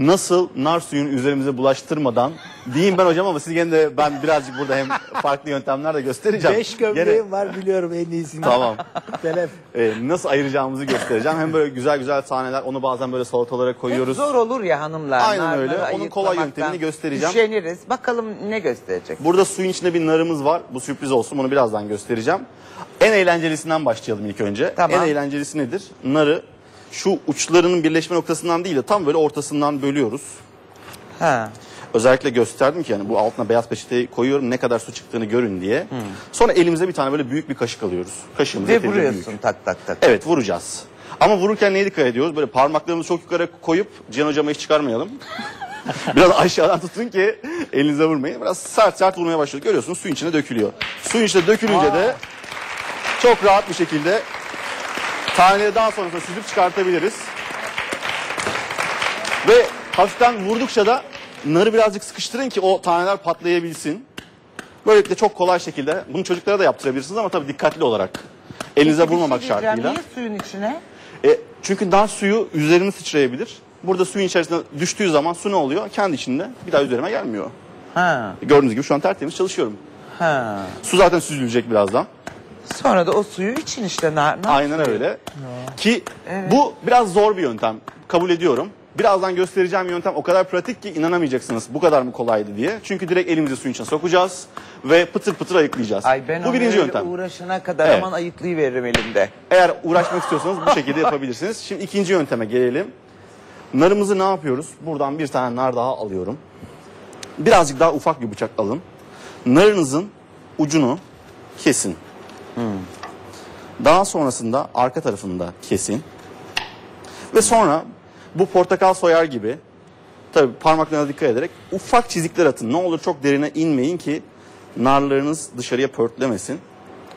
nasıl nar suyunu üzerimize bulaştırmadan diyeyim ben hocam ama siz gene de ben birazcık burada hem farklı yöntemler de göstereceğim. Beş Gene- gömleğim var biliyorum en iyisini. Tamam. Telef. Ee, nasıl ayıracağımızı göstereceğim. Hem böyle güzel güzel taneler onu bazen böyle salatalara Hep koyuyoruz. zor olur ya hanımlar. Aynen narları öyle. Onun kolay ayıklamaktan yöntemini göstereceğim. Üşeniriz. Bakalım ne gösterecek? Burada suyun içinde bir narımız var. Bu sürpriz olsun. Bunu birazdan göstereceğim. En eğlencelisinden başlayalım ilk önce. Tamam. En eğlencelisi nedir? Narı şu uçlarının birleşme noktasından değil de tam böyle ortasından bölüyoruz. Ha. Özellikle gösterdim ki yani bu altına beyaz peçeteyi koyuyorum ne kadar su çıktığını görün diye. Sonra elimize bir tane böyle büyük bir kaşık alıyoruz. Kaşığımız Ve vuruyorsun büyük. tak tak tak. Evet vuracağız. Ama vururken neye dikkat ediyoruz? Böyle parmaklarımızı çok yukarı koyup Cihan hocama hiç çıkarmayalım. Biraz aşağıdan tutun ki elinize vurmayın. Biraz sert sert vurmaya başlıyor. Görüyorsunuz suyun içine dökülüyor. Suyun içine dökülünce de çok rahat bir şekilde taneleri daha sonrasında süzüp çıkartabiliriz. Ve hafiften vurdukça da narı birazcık sıkıştırın ki o taneler patlayabilsin. Böylelikle çok kolay şekilde bunu çocuklara da yaptırabilirsiniz ama tabii dikkatli olarak. Elinize Peki, vurmamak şey şartıyla. Niye suyun içine? E, çünkü nar suyu üzerine sıçrayabilir. Burada suyun içerisine düştüğü zaman su ne oluyor? Kendi içinde bir daha üzerime gelmiyor. Ha. Gördüğünüz gibi şu an tertemiz çalışıyorum. Ha. Su zaten süzülecek birazdan. Sonra da o suyu için işte nar, nar Aynen öyle. Ki Evet. bu biraz zor bir yöntem. Kabul ediyorum. Birazdan göstereceğim yöntem o kadar pratik ki inanamayacaksınız bu kadar mı kolaydı diye. Çünkü direkt elimizi suyun içine sokacağız ve pıtır pıtır ayıklayacağız. Ay ben bu birinci yöntem. uğraşana kadar Evet. aman ayıklayıveririm elimde. Eğer uğraşmak istiyorsanız bu şekilde yapabilirsiniz. Şimdi ikinci yönteme gelelim. Narımızı ne yapıyoruz? Buradan bir tane nar daha alıyorum. Birazcık daha ufak bir bıçak alın. Narınızın ucunu kesin. Daha sonrasında arka tarafını da kesin. Ve sonra bu portakal soyar gibi tabii parmaklarına dikkat ederek ufak çizikler atın. Ne olur çok derine inmeyin ki narlarınız dışarıya pörtlemesin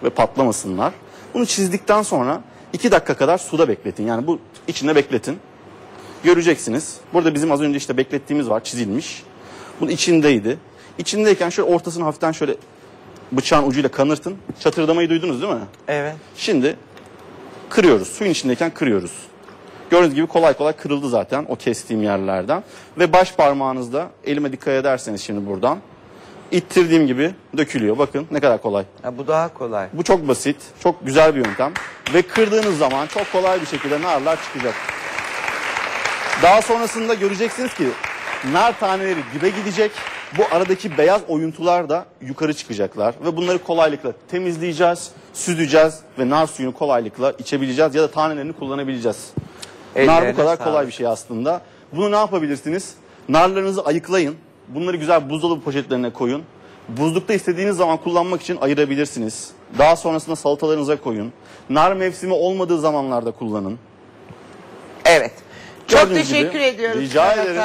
ve patlamasınlar. Bunu çizdikten sonra 2 dakika kadar suda bekletin. Yani bu içinde bekletin. Göreceksiniz. Burada bizim az önce işte beklettiğimiz var çizilmiş. Bunun içindeydi. İçindeyken şöyle ortasını hafiften şöyle bıçağın ucuyla kanırtın. Çatırdamayı duydunuz değil mi? Evet. Şimdi kırıyoruz. Suyun içindeyken kırıyoruz. Gördüğünüz gibi kolay kolay kırıldı zaten o kestiğim yerlerden. Ve baş parmağınızda elime dikkat ederseniz şimdi buradan ittirdiğim gibi dökülüyor. Bakın ne kadar kolay. Ha, bu daha kolay. Bu çok basit, çok güzel bir yöntem. Ve kırdığınız zaman çok kolay bir şekilde narlar çıkacak. Daha sonrasında göreceksiniz ki nar taneleri dibe gidecek. Bu aradaki beyaz oyuntular da yukarı çıkacaklar. Ve bunları kolaylıkla temizleyeceğiz, süzeceğiz ve nar suyunu kolaylıkla içebileceğiz ya da tanelerini kullanabileceğiz. nar Ellerine bu kadar kolay bir şey aslında. Bunu ne yapabilirsiniz? Narlarınızı ayıklayın. Bunları güzel buzdolabı poşetlerine koyun. Buzlukta istediğiniz zaman kullanmak için ayırabilirsiniz. Daha sonrasında salatalarınıza koyun. Nar mevsimi olmadığı zamanlarda kullanın. Evet. Çok Gördüğünüz gibi. teşekkür ediyoruz. Rica Serhat'a. ederim.